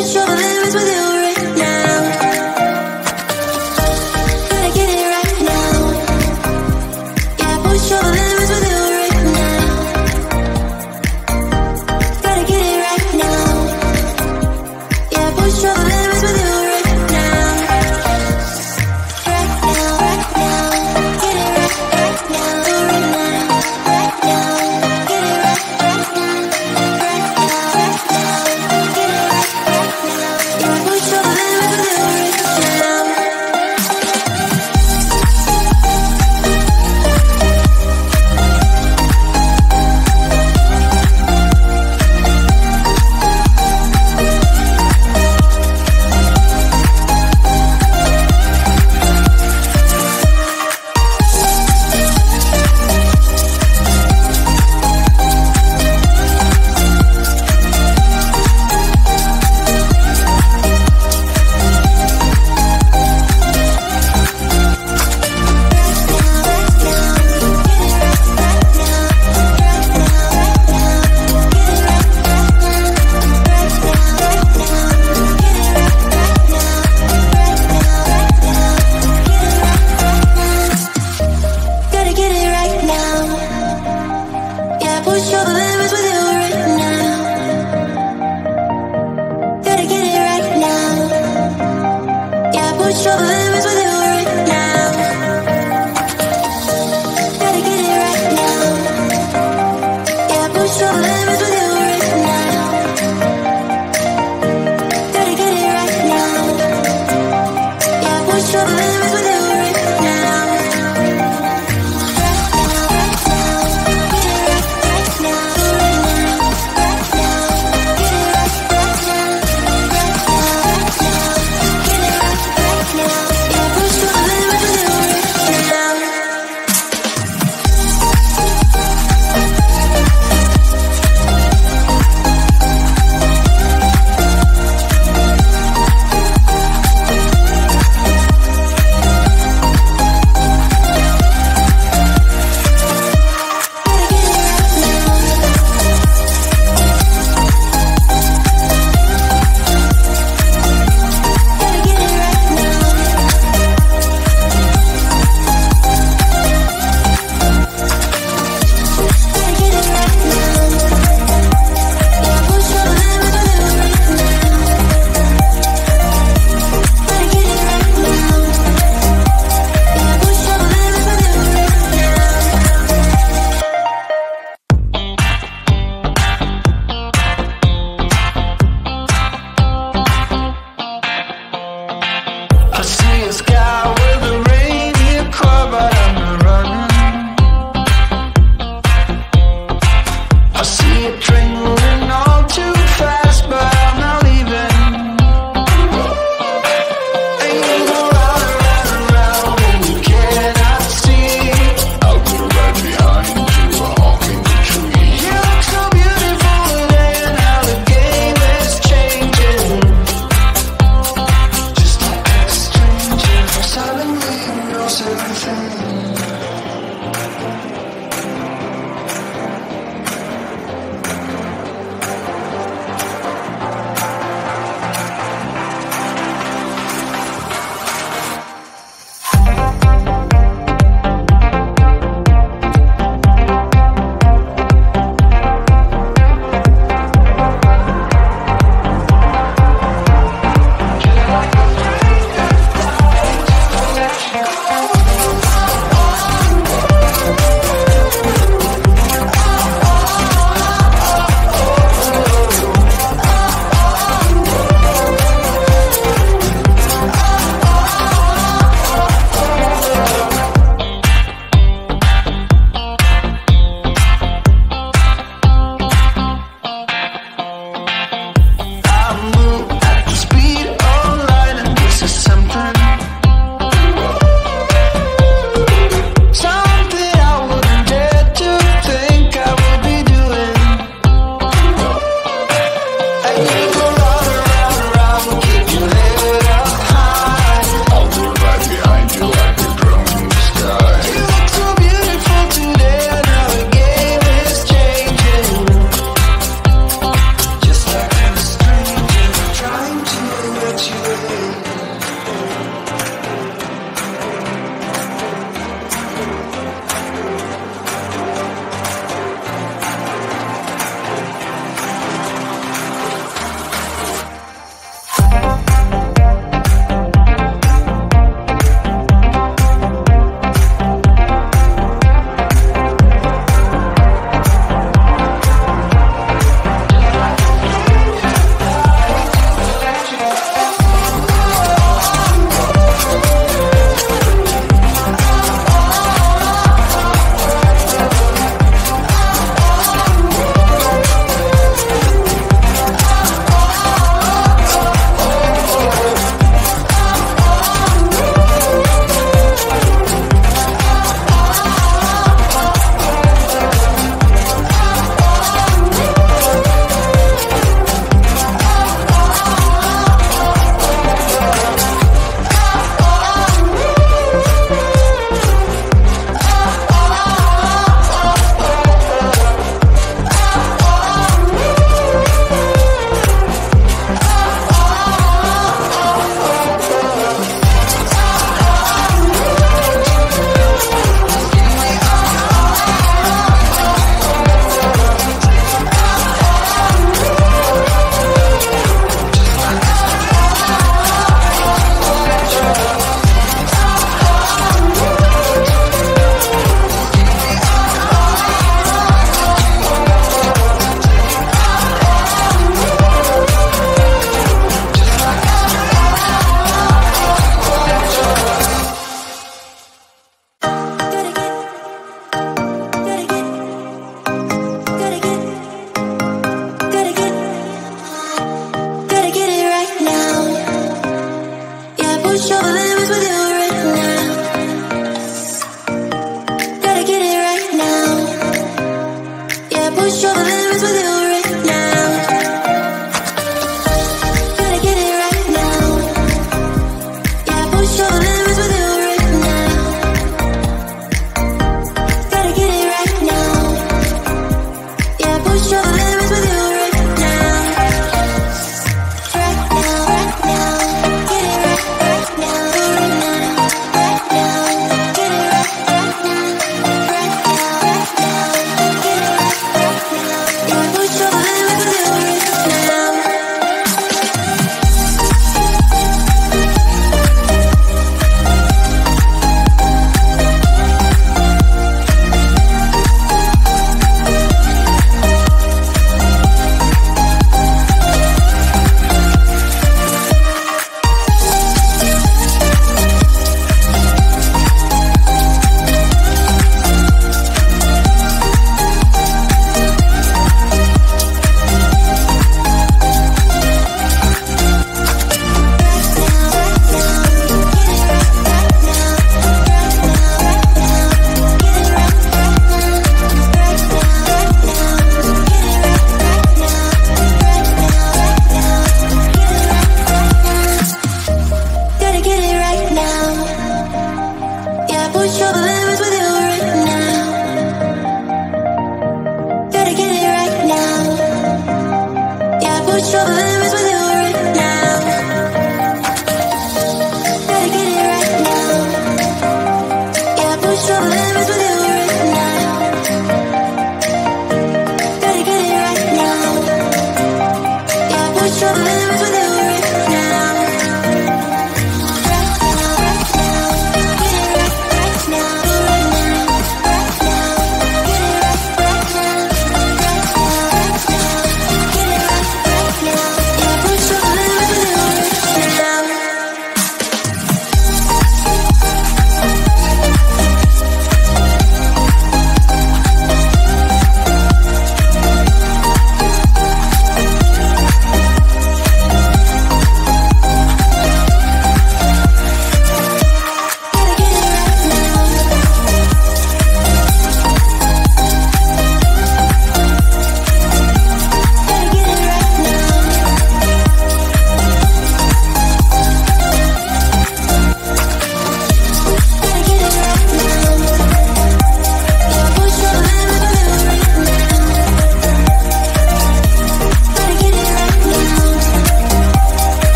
you're the struggling